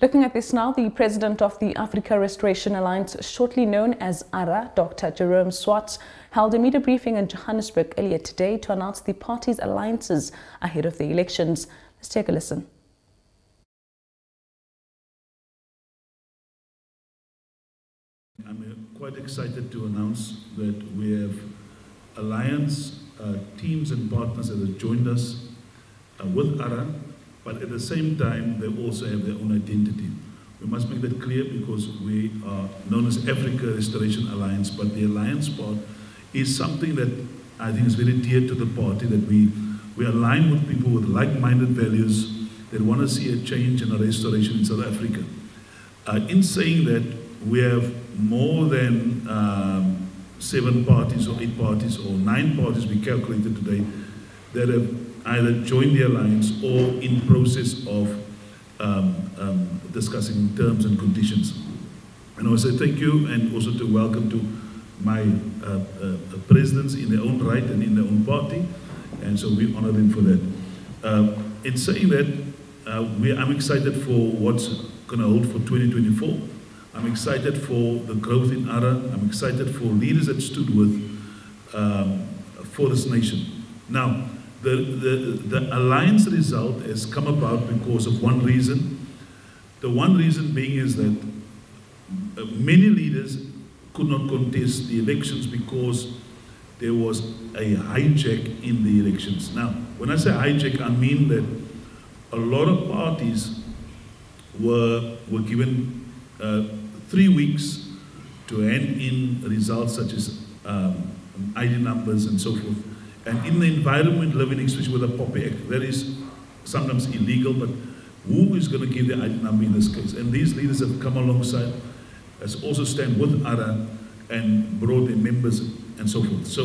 Looking at this now, the president of the Africa Restoration Alliance, shortly known as ARA, Dr. Jerome Swartz, held a media briefing in Johannesburg earlier today to announce the party's alliances ahead of the elections. Let's take a listen. I'm uh, quite excited to announce that we have alliance uh, teams and partners that have joined us uh, with ARA but at the same time, they also have their own identity. We must make that clear because we are known as Africa Restoration Alliance, but the alliance part is something that I think is very dear to the party, that we, we align with people with like-minded values that want to see a change and a restoration in South Africa. Uh, in saying that, we have more than um, seven parties or eight parties or nine parties we calculated today that have either join the alliance or in process of um, um, discussing terms and conditions. And I say thank you and also to welcome to my uh, uh, presidents in their own right and in their own party. And so we honor them for that. Uh, in saying that, uh, we, I'm excited for what's going to hold for 2024. I'm excited for the growth in ARA. I'm excited for leaders that stood with um, for this nation. Now, the, the, the alliance result has come about because of one reason. The one reason being is that uh, many leaders could not contest the elections because there was a hijack in the elections. Now, when I say hijack, I mean that a lot of parties were, were given uh, three weeks to hand in results such as um, ID numbers and so forth. And in the environment living, especially with the POPI Act, that is sometimes illegal, but who is going to give the ID number in this case? And these leaders have come alongside, as also stand with ARA and brought their members and so forth. So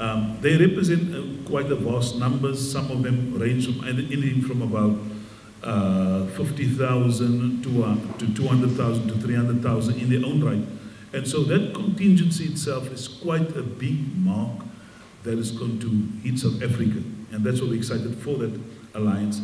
um, they represent uh, quite a vast numbers. Some of them range from anything from about uh, 50,000 to, uh, to 200,000 to 300,000 in their own right. And so that contingency itself is quite a big mark that is going to hit South Africa. And that's what we're excited for that alliance.